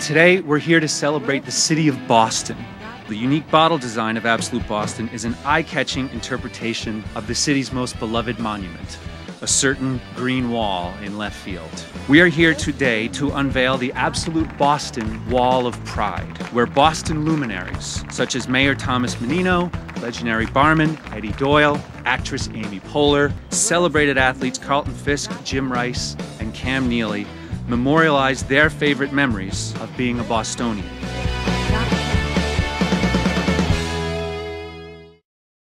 Today, we're here to celebrate the city of Boston. The unique bottle design of Absolut Boston is an eye catching interpretation of the city's most beloved monument, a certain green wall in left field. We are here today to unveil the Absolut Boston Wall of Pride, where Boston luminaries such as Mayor Thomas Menino, legendary barman Eddie Doyle, actress Amy Poehler, celebrated athletes Carlton Fisk, Jim Rice, and Cam Neely memorialize their favorite memories of being a Bostonian.